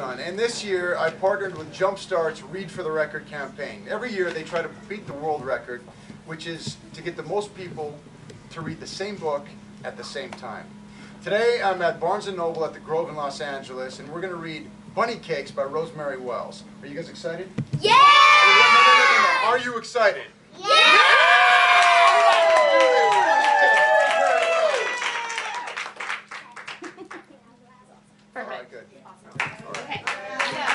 And this year I partnered with Jumpstart's Read for the Record campaign. Every year they try to beat the world record, which is to get the most people to read the same book at the same time. Today I'm at Barnes & Noble at the Grove in Los Angeles, and we're going to read Bunny Cakes by Rosemary Wells. Are you guys excited? Yeah! Oh, no. Are you excited? All right, good. Okay.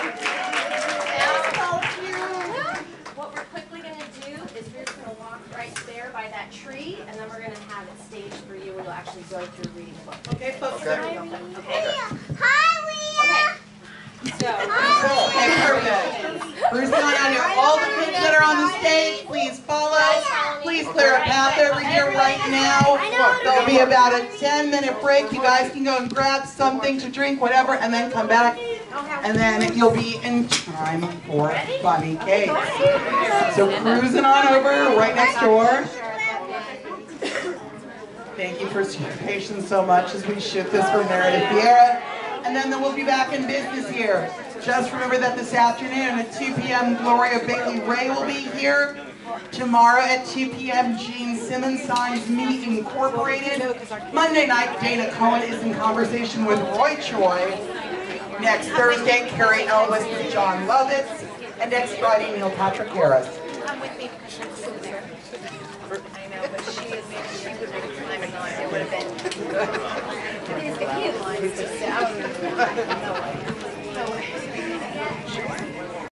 What we're quickly gonna do is we're just gonna walk right there by that tree, and then we're gonna have it staged for you, where you'll actually go through reading the book. Okay, folks. Okay. Okay, Hi, Leah! so. Okay, perfect. Bruce on out here. All Please clear a path over here right now. There'll be about a 10 minute break. You guys can go and grab something to drink, whatever, and then come back. And then you'll be in time for bunny cake. So cruising on over right next door. Thank you for your patience so much as we shift this for Meredith Vieira. And then we'll be back in business here. Just remember that this afternoon at 2 p.m. Gloria Bailey Ray will be here. Tomorrow at 2 p.m. Gene Simmons signs Me Incorporated. Monday night Dana Cowin is in conversation with Roy Choi. Next Thursday Cary Elwes with Jon Lovitz. And next Friday Neil Patrick Harris. With me because she's there. I know, but she is, she would and not, it would have been.